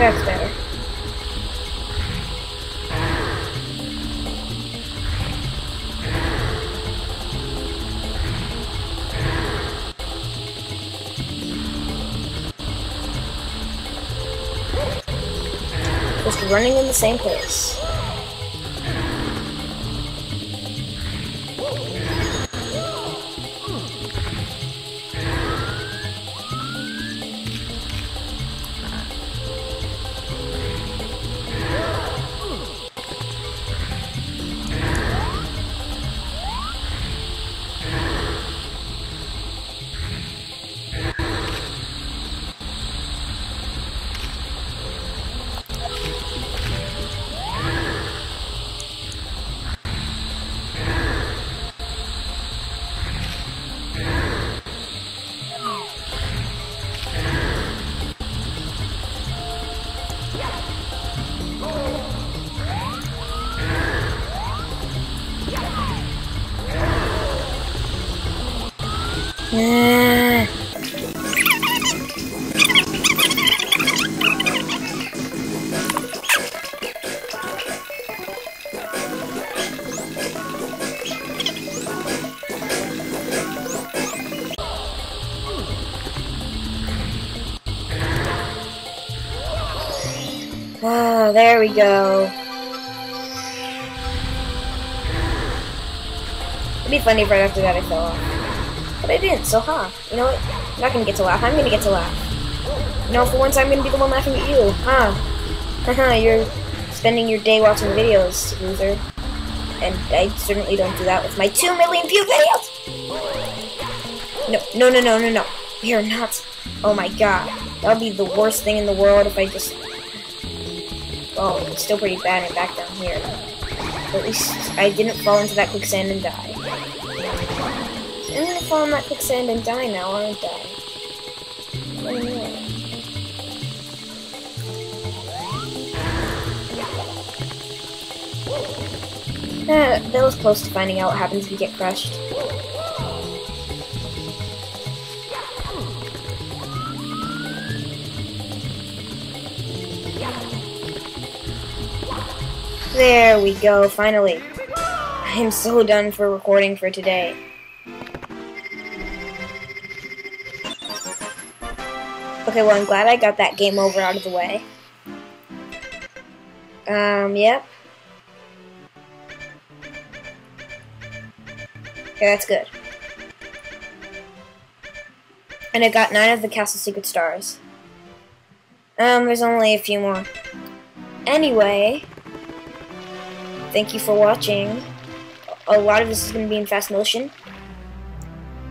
That's better. Just running in the same place. Ah, there we go. It'd be funny if right after that I fell off. But I didn't, so ha. You know what? I'm not gonna get to laugh. I'm gonna get to laugh. You know, for once I'm gonna be the one laughing at you. Huh. Haha, you're spending your day watching videos, loser. And I certainly don't do that with my 2 million view videos! No, no, no, no, no, no. You're not. Oh my god. That would be the worst thing in the world if I just... Oh, it's still pretty bad and back down here. But at least I didn't fall into that quicksand and die. I'm gonna fall in that quicksand and die now, aren't I? Ah, that was close to finding out what happens if you get crushed. There we go, finally. I'm so done for recording for today. Okay, well, I'm glad I got that game over out of the way. Um, yep. Okay, that's good. And I got nine of the Castle Secret Stars. Um, there's only a few more. Anyway, thank you for watching. A lot of this is going to be in fast motion.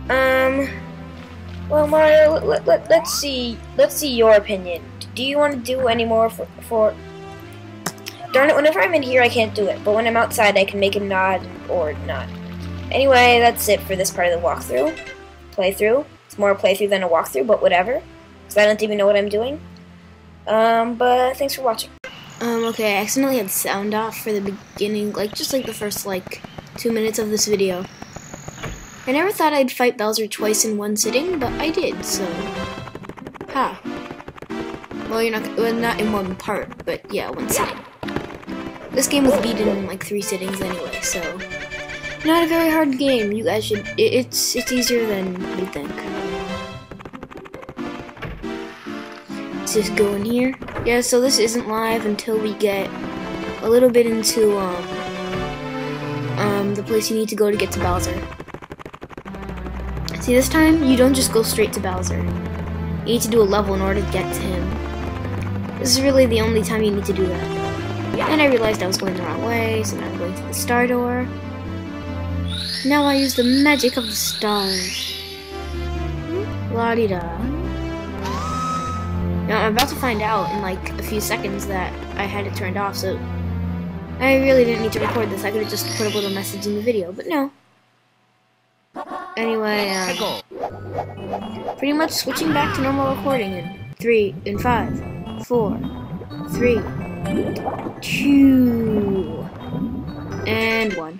Um, well, Mario, let, let, let's see. Let's see your opinion. Do you want to do any more for, for... Darn it, whenever I'm in here, I can't do it. But when I'm outside, I can make a nod or not. Anyway, that's it for this part of the walkthrough. Playthrough. It's more a playthrough than a walkthrough, but whatever. Because I don't even know what I'm doing. Um, but thanks for watching. Um, okay, I accidentally had sound off for the beginning, like, just like the first, like, two minutes of this video. I never thought I'd fight Bowser twice in one sitting, but I did, so... Ha. Well, you're not, well, not in one part, but yeah, one sitting. This game was beaten in, like, three sittings anyway, so... Not a very hard game, you guys should, it, it's, it's easier than you think. Let's just go in here. Yeah, so this isn't live until we get a little bit into, um, um, the place you need to go to get to Bowser. See, this time, you don't just go straight to Bowser. You need to do a level in order to get to him. This is really the only time you need to do that. And I realized I was going the wrong way, so now I'm going to the star door. Now I use the magic of the stars. La-di-da. Now I'm about to find out in like a few seconds that I had it turned off, so I really didn't need to record this. I could have just put a little message in the video, but no. Anyway, um, pretty much switching back to normal recording in three, in five, four, three, two, and one.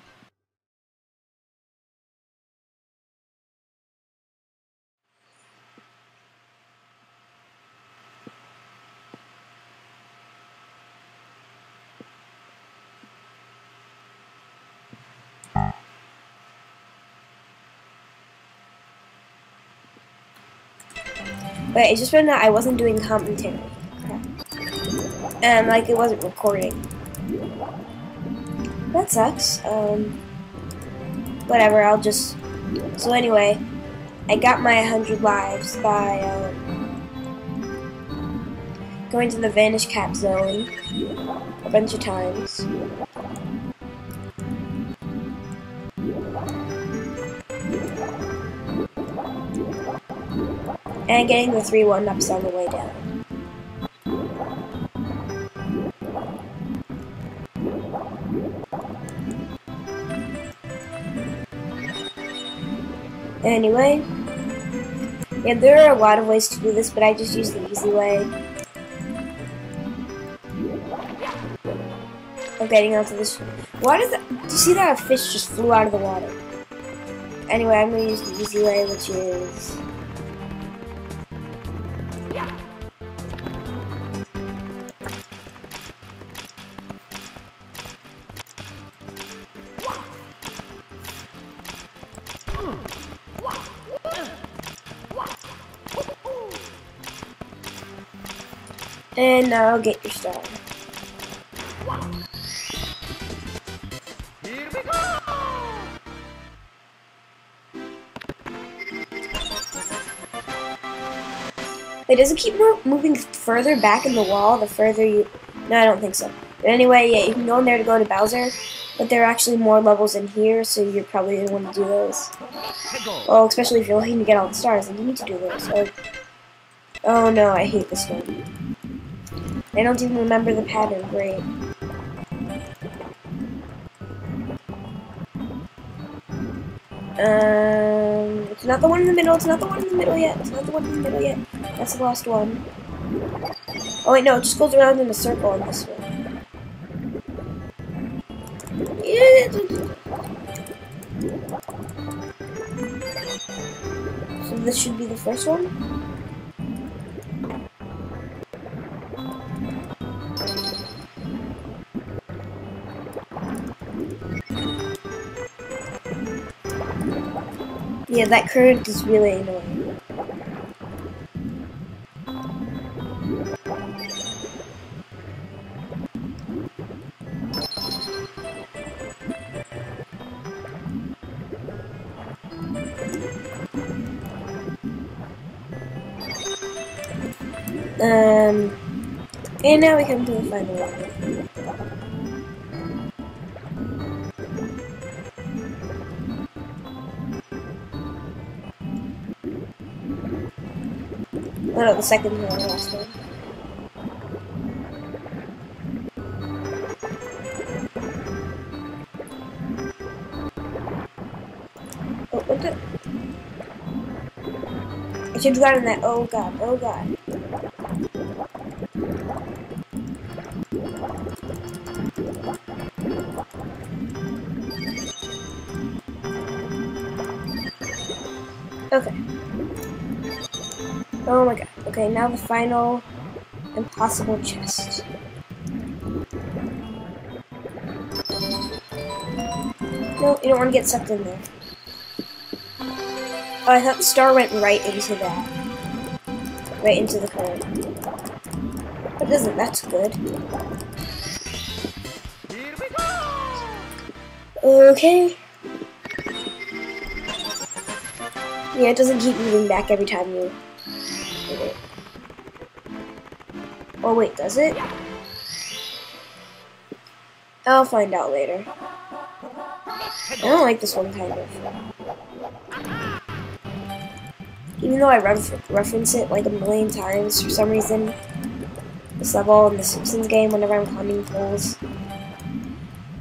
But it just found that I wasn't doing commentary. And like it wasn't recording. That sucks. Um, whatever, I'll just... So anyway, I got my 100 lives by um, going to the Vanish Cap Zone a bunch of times. And getting the three one-ups on the way down. Anyway, yeah, there are a lot of ways to do this, but I just use the easy way. Of getting onto this. Why does that? Do you see that a fish just flew out of the water? Anyway, I'm gonna use the easy way, which is. And now get your star. Here we go! Wait, does it keep mo- moving further back in the wall the further you... No, I don't think so. But anyway, yeah, you can go in there to go to Bowser, but there are actually more levels in here, so you're probably going to want to do those. Well, especially if you're looking to get all the stars, then you need to do those. So... Oh no, I hate this one. I don't even remember the pattern, great. Um, it's not the one in the middle, it's not the one in the middle yet, it's not the one in the middle yet. That's the last one. Oh wait, no, it just goes around in a circle on this one. So this should be the first one? Yeah, that current is really annoying. Um, and now we come to the final one. Oh no, the second one, the last one. Oh, what the? I should have gotten that. Oh god, oh god. Okay. Oh my god. Okay, now the final impossible chest. No, you don't want to get sucked in there. Oh, I thought the star went right into that. Right into the current. But it doesn't, that's good. Okay. Yeah, it doesn't keep moving back every time you Oh wait, does it? I'll find out later. I don't like this one kind of. Even though I ref reference it like a million times for some reason, this level in the Simpsons game whenever I'm climbing poles.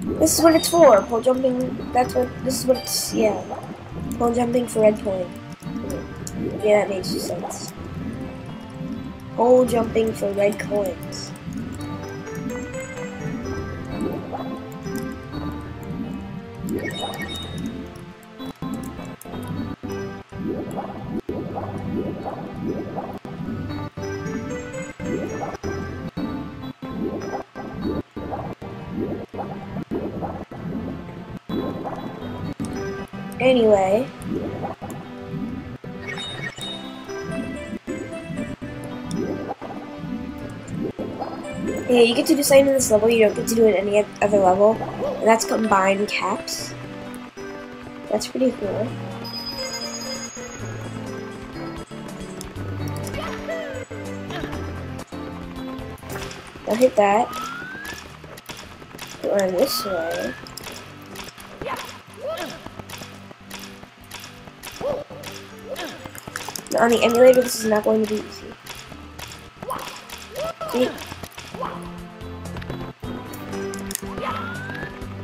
This is what it's for. Pole jumping. That's what. This is what it's. Yeah. Pole jumping for red coin. Yeah, that makes sense. Pole jumping for red coins. Anyway. Yeah, you get to do something in this level you don't get to do it in any other level, and that's combined caps. That's pretty cool. Don't hit that. Go on this way. On the emulator, this is not going to be easy. See?